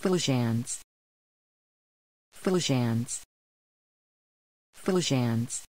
Fulgence. Fulgence. Fulgence.